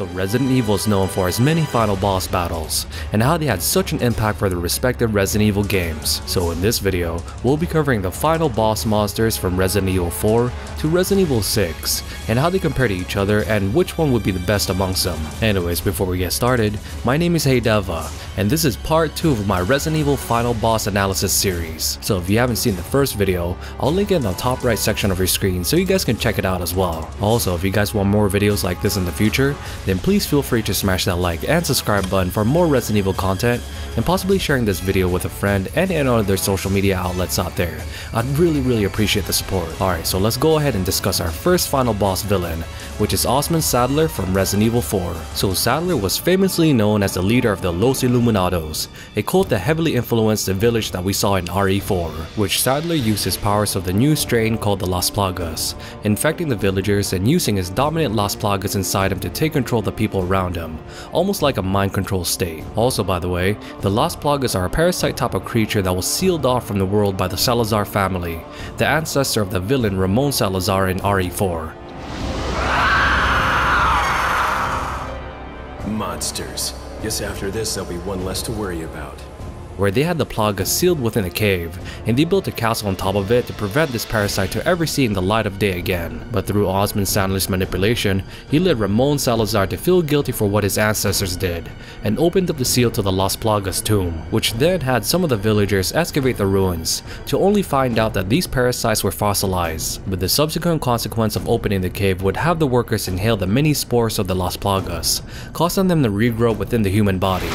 So Resident Evil is known for its many final boss battles, and how they had such an impact for the respective Resident Evil games. So in this video, we'll be covering the final boss monsters from Resident Evil 4 to Resident Evil 6, and how they compare to each other and which one would be the best amongst them. Anyways, before we get started, my name is HeY DeVuH, and this is part 2 of my Resident Evil final boss analysis series. So if you haven't seen the first video, I'll link it in the top right section of your screen so you guys can check it out as well. Also, if you guys want more videos like this in the future, then please feel free to smash that like and subscribe button for more Resident Evil content and possibly sharing this video with a friend and any other social media outlets out there. I'd really really appreciate the support. Alright, so let's go ahead and discuss our first final boss villain, which is Osmund Saddler from Resident Evil 4. So Saddler was famously known as the leader of the Los Illuminados, a cult that heavily influenced the village that we saw in RE4, which Saddler used his powers of the new strain called the Las Plagas, infecting the villagers and using his dominant Las Plagas inside him to take control of the people around him, almost like a mind control state. Also by the way, the Las Plagas are a parasite type of creature that was sealed off from the world by the Salazar family, the ancestor of the villain Ramon Salazar in RE4. Monsters. Guess after this there'll be one less to worry about where they had the Plaga sealed within a cave, and they built a castle on top of it to prevent this parasite to ever seeing the light of day again. But through Osmund Saddler's manipulation, he led Ramon Salazar to feel guilty for what his ancestors did, and opened up the seal to the Las Plagas tomb, which then had some of the villagers excavate the ruins, to only find out that these parasites were fossilized, but the subsequent consequence of opening the cave would have the workers inhale the many spores of the Las Plagas, causing them to regrow within the human body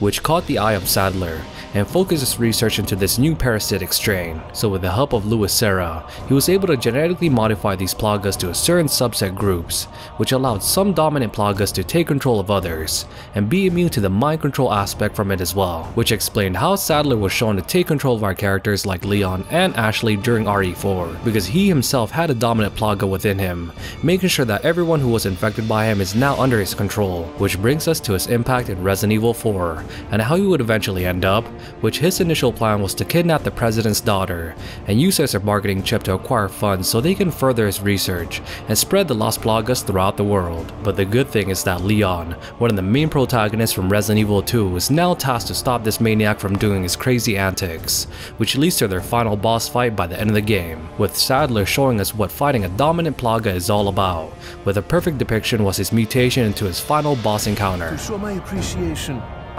which caught the eye of Saddler and focused his research into this new parasitic strain. So with the help of Luis Serra, he was able to genetically modify these plagas to a certain subset groups, which allowed some dominant plagas to take control of others, and be immune to the mind control aspect from it as well, which explained how Saddler was shown to take control of our characters like Leon and Ashley during RE4, because he himself had a dominant plaga within him, making sure that everyone who was infected by him is now under his control, which brings us to his impact in Resident Evil 4, and how he would eventually end up, which his initial plan was to kidnap the president's daughter and use as a marketing chip to acquire funds so they can further his research and spread the Las Plagas throughout the world. But the good thing is that Leon, one of the main protagonists from Resident Evil 2, is now tasked to stop this maniac from doing his crazy antics, which leads to their final boss fight by the end of the game, with Saddler showing us what fighting a dominant Plaga is all about, with a perfect depiction was his mutation into his final boss encounter. To show my appreciation,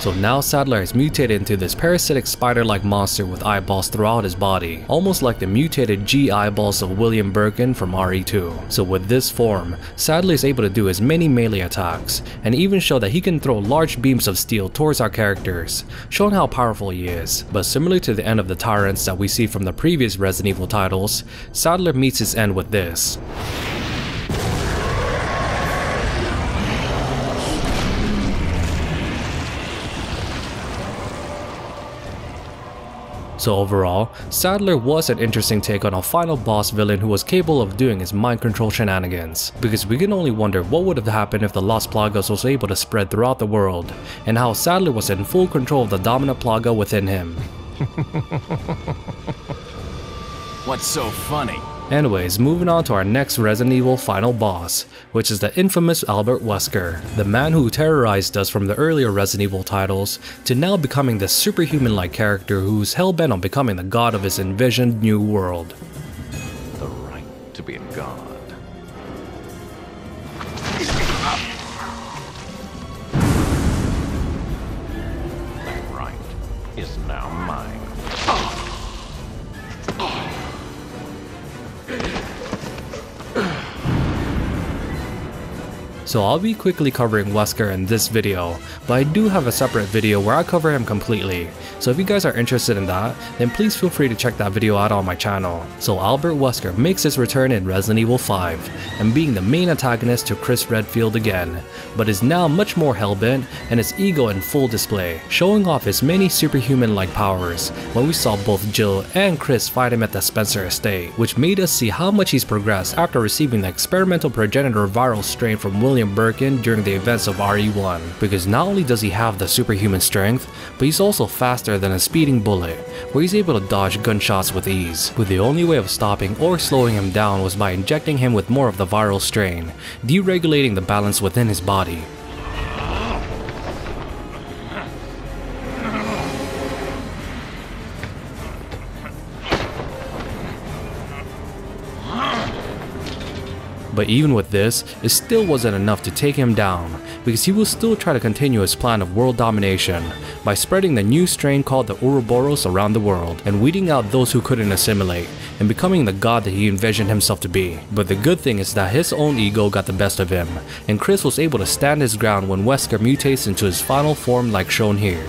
So now Saddler has mutated into this parasitic spider-like monster with eyeballs throughout his body, almost like the mutated G eyeballs of William Birkin from RE2. So with this form, Saddler is able to do as many melee attacks, and even show that he can throw large beams of steel towards our characters, showing how powerful he is. But similar to the end of the Tyrants that we see from the previous Resident Evil titles, Saddler meets his end with this. So overall, Saddler was an interesting take on a final boss villain who was capable of doing his mind control shenanigans, because we can only wonder what would have happened if the Las Plagas was able to spread throughout the world, and how Saddler was in full control of the dominant Plaga within him. What's so funny? Anyways, moving on to our next Resident Evil final boss, which is the infamous Albert Wesker, the man who terrorized us from the earlier Resident Evil titles to now becoming the superhuman-like character who's hell-bent on becoming the god of his envisioned new world. So I'll be quickly covering Wesker in this video, but I do have a separate video where I cover him completely, so if you guys are interested in that, then please feel free to check that video out on my channel. So Albert Wesker makes his return in Resident Evil 5, and being the main antagonist to Chris Redfield again, but is now much more hellbent and his ego in full display, showing off his many superhuman-like powers when we saw both Jill and Chris fight him at the Spencer estate, which made us see how much he's progressed after receiving the experimental progenitor viral strain from William William Birkin during the events of RE1, because not only does he have the superhuman strength, but he's also faster than a speeding bullet, where he's able to dodge gunshots with ease. But the only way of stopping or slowing him down was by injecting him with more of the viral strain, deregulating the balance within his body. But even with this, it still wasn't enough to take him down, because he will still try to continue his plan of world domination by spreading the new strain called the Uroboros around the world and weeding out those who couldn't assimilate and becoming the god that he envisioned himself to be. But the good thing is that his own ego got the best of him, and Chris was able to stand his ground when Wesker mutates into his final form like shown here.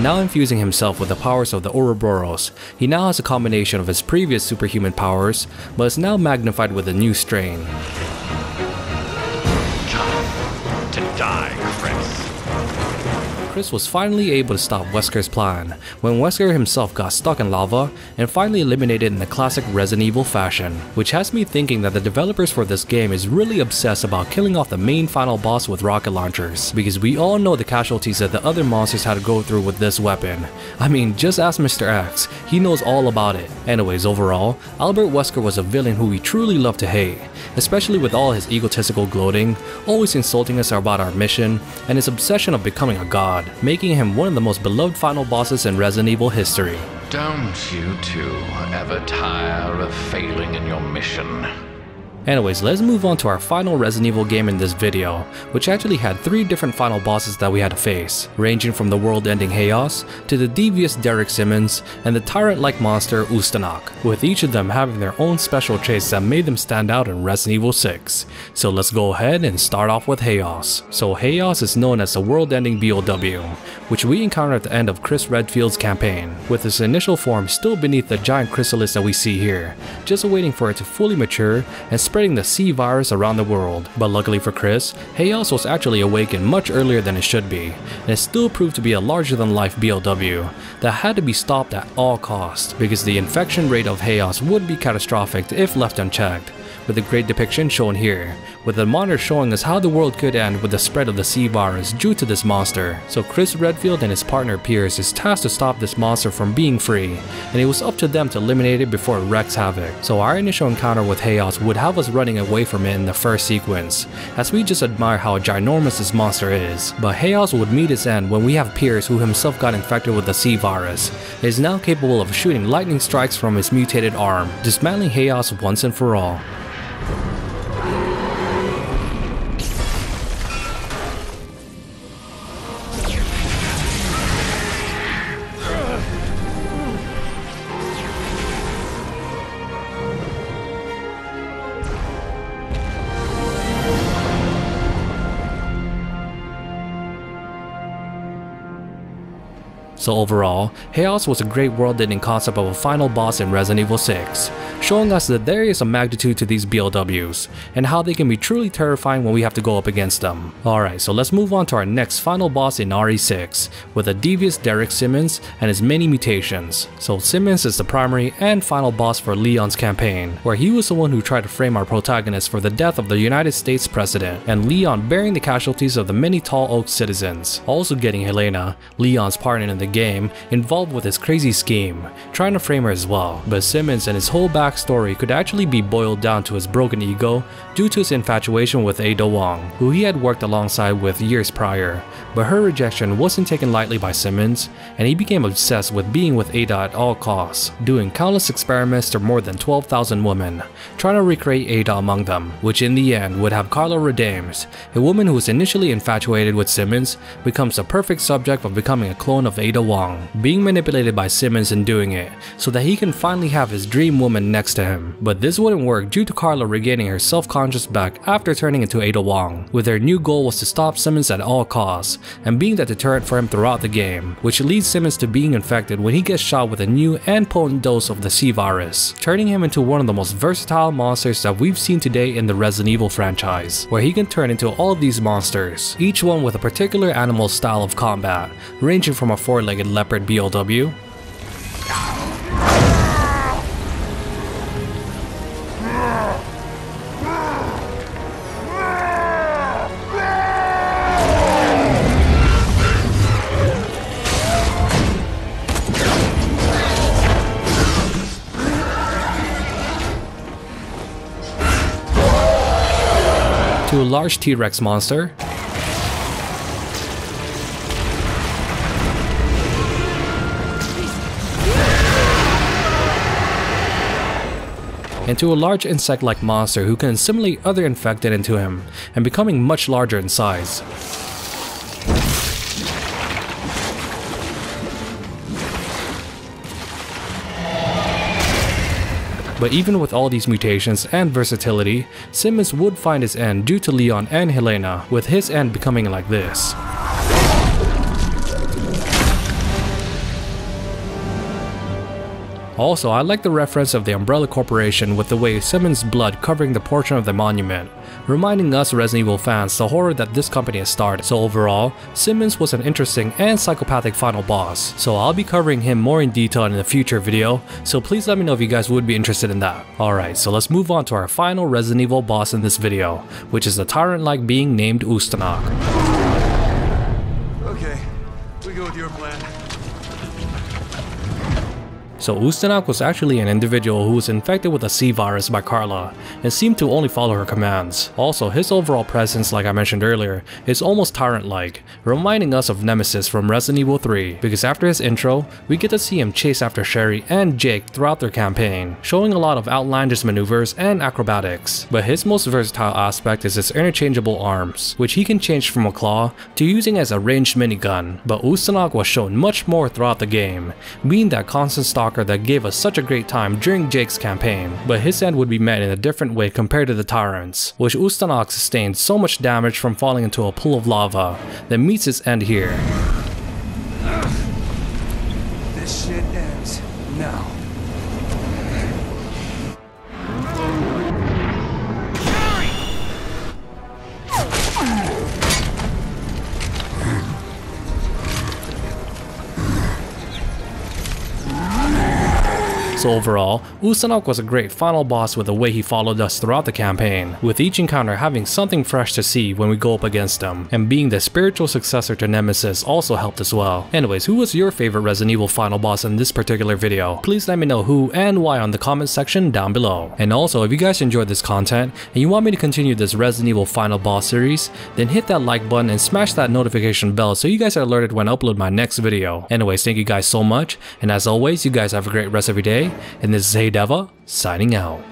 Now infusing himself with the powers of the Uroboros, he now has a combination of his previous superhuman powers, but is now magnified with a new strain. Time to die. Chris was finally able to stop Wesker's plan when Wesker himself got stuck in lava and finally eliminated in the classic Resident Evil fashion, which has me thinking that the developers for this game is really obsessed about killing off the main final boss with rocket launchers, because we all know the casualties that the other monsters had to go through with this weapon. I mean, just ask Mr. X, he knows all about it. Anyways, overall, Albert Wesker was a villain who we truly love to hate, especially with all his egotistical gloating, always insulting us about our mission, and his obsession of becoming a god making him one of the most beloved final bosses in Resident Evil history. Don't you two ever tire of failing in your mission? Anyways, let's move on to our final Resident Evil game in this video, which actually had three different final bosses that we had to face, ranging from the world-ending Chaos, to the devious Derek Simmons, and the tyrant-like monster Ustanak, with each of them having their own special traits that made them stand out in Resident Evil 6. So let's go ahead and start off with Chaos. So Chaos is known as the world-ending BOW, which we encounter at the end of Chris Redfield's campaign, with its initial form still beneath the giant chrysalis that we see here, just waiting for it to fully mature and spreading the C virus around the world. But luckily for Chris, Chaos was actually awakened much earlier than it should be, and it still proved to be a larger than life BOW that had to be stopped at all costs, because the infection rate of Chaos would be catastrophic if left unchecked with a great depiction shown here, with the monitor showing us how the world could end with the spread of the C virus due to this monster. So Chris Redfield and his partner Piers is tasked to stop this monster from being free, and it was up to them to eliminate it before it wreaks havoc. So our initial encounter with Chaos would have us running away from it in the first sequence, as we just admire how ginormous this monster is. But Chaos would meet its end when we have Piers who himself got infected with the C virus, is now capable of shooting lightning strikes from his mutated arm, dismantling Chaos once and for all. So overall, Chaos was a great world-ending concept of a final boss in Resident Evil 6, showing us that there is a magnitude to these BOWs, and how they can be truly terrifying when we have to go up against them. Alright, so let's move on to our next final boss in RE6, with a devious Derek Simmons and his many mutations. So Simmons is the primary and final boss for Leon's campaign, where he was the one who tried to frame our protagonist for the death of the United States President, and Leon bearing the casualties of the many Tall Oak citizens, also getting Helena, Leon's partner in the game, involved with his crazy scheme, trying to frame her as well. But Simmons and his whole backstory could actually be boiled down to his broken ego due to his infatuation with Ada Wong, who he had worked alongside with years prior. But her rejection wasn't taken lightly by Simmons, and he became obsessed with being with Ada at all costs, doing countless experiments to more than 12,000 women, trying to recreate Ada among them, which in the end would have Carla Radames, a woman who was initially infatuated with Simmons, becomes the perfect subject of becoming a clone of Ada Wong, being manipulated by Simmons and doing it, so that he can finally have his dream woman next to him. But this wouldn't work due to Carla regaining her self-conscious back after turning into Ada Wong, with their new goal was to stop Simmons at all costs, and being that deterrent for him throughout the game, which leads Simmons to being infected when he gets shot with a new and potent dose of the C virus, turning him into one of the most versatile monsters that we've seen today in the Resident Evil franchise, where he can turn into all of these monsters, each one with a particular animal style of combat, ranging from a four-legged leopard BOW to a large T-Rex monster, and to a large insect-like monster who can assimilate other infected into him, and becoming much larger in size. But even with all these mutations and versatility, Simmons would find his end due to Leon and Helena, with his end becoming like this. Also, I like the reference of the Umbrella Corporation with the way Simmons' blood covering the portion of the monument, reminding us Resident Evil fans the horror that this company has started. So overall, Simmons was an interesting and psychopathic final boss, so I'll be covering him more in detail in a future video, so please let me know if you guys would be interested in that. Alright, so let's move on to our final Resident Evil boss in this video, which is the tyrant-like being named Ustanak. Okay, we go with your plan. So Ustanak was actually an individual who was infected with a C virus by Carla and seemed to only follow her commands. Also, his overall presence, like I mentioned earlier, is almost tyrant-like, reminding us of Nemesis from Resident Evil 3, because after his intro, we get to see him chase after Sherry and Jake throughout their campaign, showing a lot of outlandish maneuvers and acrobatics. But his most versatile aspect is his interchangeable arms, which he can change from a claw to using as a ranged minigun. But Ustanak was shown much more throughout the game, being that constant stalker stalker that gave us such a great time during Jake's campaign, but his end would be met in a different way compared to the Tyrants, which Ustanak sustained so much damage from falling into a pool of lava that meets its end here. So overall, Ustanak was a great final boss with the way he followed us throughout the campaign, with each encounter having something fresh to see when we go up against him, and being the spiritual successor to Nemesis also helped as well. Anyways, who was your favorite Resident Evil final boss in this particular video? Please let me know who and why on the comment section down below. And also, if you guys enjoyed this content, and you want me to continue this Resident Evil final boss series, then hit that like button and smash that notification bell so you guys are alerted when I upload my next video. Anyways, thank you guys so much, and as always, you guys have a great rest of your day, and this is Hey Devuh, signing out.